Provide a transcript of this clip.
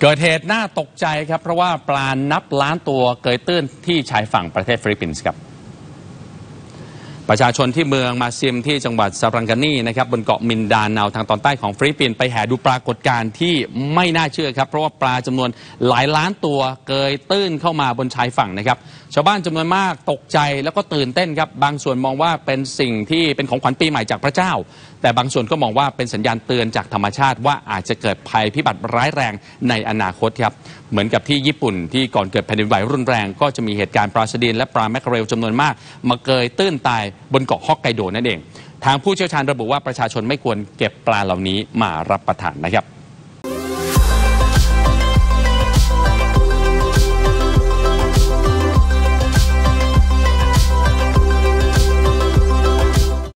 เกิดเหตุน่าตกใจครับ เพราะว่าปลานับล้านตัวเกยตื้นที่ชายฝั่งประเทศฟิลิปปินส์ครับ ประชาชนที่เมืองมาซิมที่จังหวัดซารังกานีนะครับบนเกาะมินดาเนาทางตอนใต้ของฟิลิปปินส์ไปแห่ดูปรากฏการณ์ที่ไม่น่าเชื่อครับ เพราะว่าปลาจำนวนหลายล้านตัวเกยตื้นเข้ามาบนชายฝั่งนะครับ ชาวบ้านจำนวนมากตกใจแล้วก็ตื่นเต้นครับ บางส่วนมองว่าเป็นสิ่งที่เป็นของขวัญปีใหม่จากพระเจ้า แต่บางส่วนก็มองว่าเป็นสัญญาณเตือนจากธรรมชาติว่าอาจจะเกิดภัยพิบัติร้ายแรงในอนาคตครับ เหมือนกับที่ญี่ปุ่นที่ก่อนเกิดแผ่นดินไหวรุนแรง ก็จะมีเหตุการณ์ปลาสดินและปลาแมคเคอเรลจำนวนมาก มาเกยตื้นตายบนเกาะฮอกไกโดนั่นเอง ทางผู้เชี่ยวชาญระบุว่าประชาชนไม่ควรเก็บปลาเหล่านี้มารับประทานนะครับ